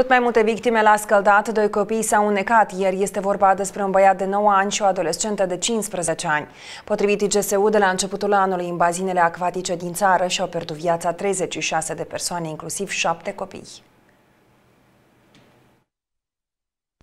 Tot mai multe victime la scăldat, doi copii s-au unecat. Ieri este vorba despre un băiat de 9 ani și o adolescentă de 15 ani. Potrivit IGSU, de la începutul anului, în bazinele acvatice din țară și-au pierdut viața 36 de persoane, inclusiv 7 copii.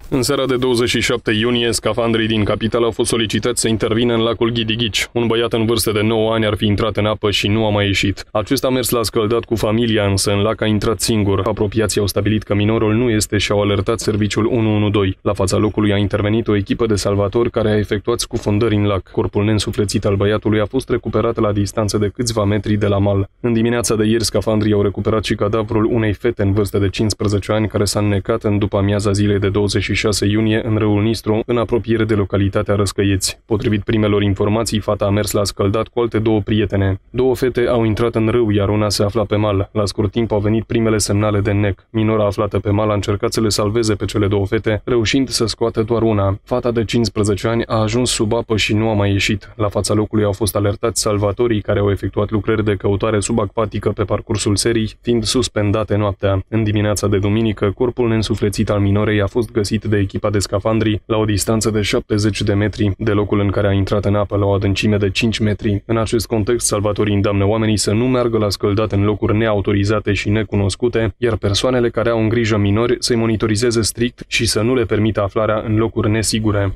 În seara de 27 iunie, scafandrii din capital au fost solicitați să intervină în lacul Ghidighici. Un băiat în vârstă de 9 ani ar fi intrat în apă și nu a mai ieșit. Acesta a mers la scăldat cu familia, însă în lac a intrat singur. Apropiații au stabilit că minorul nu este și au alertat serviciul 112. La fața locului a intervenit o echipă de salvatori care a efectuat scufundări în lac. Corpul neînsuflețit al băiatului a fost recuperat la distanță de câțiva metri de la mal. În dimineața de ieri, scafandrii au recuperat și cadavrul unei fete în vârstă de 15 ani care s-a înnecat în după amiaza zilei de 26 26 iunie în râul Nistru, în apropiere de localitatea Răscăieți. Potrivit primelor informații, fata a mers la scăldat cu alte două prietene. Două fete au intrat în râu, iar una se afla pe mal. La scurt timp au venit primele semnale de nec. Minora aflată pe mal a încercat să le salveze pe cele două fete, reușind să scoată doar una. Fata de 15 ani a ajuns sub apă și nu a mai ieșit. La fața locului au fost alertați salvatorii care au efectuat lucrări de căutare subacvatică pe parcursul serii, fiind suspendate noaptea. În dimineața de duminică, corpul neînsuflețit al minorei a fost găsit de echipa de scafandri la o distanță de 70 de metri de locul în care a intrat în apă la o adâncime de 5 metri. În acest context, salvatorii îndeamnă oamenii să nu meargă la scăldat în locuri neautorizate și necunoscute, iar persoanele care au în grijă minori să-i monitorizeze strict și să nu le permită aflarea în locuri nesigure.